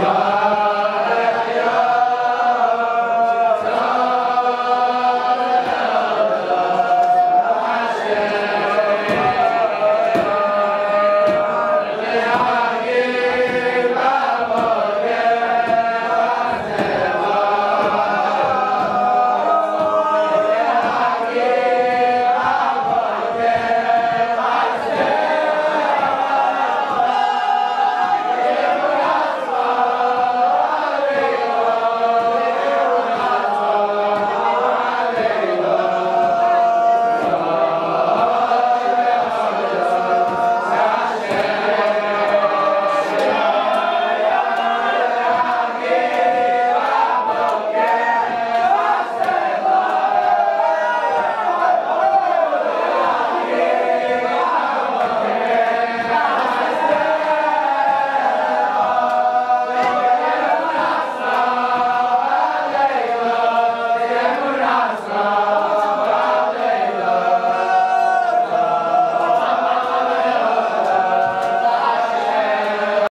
가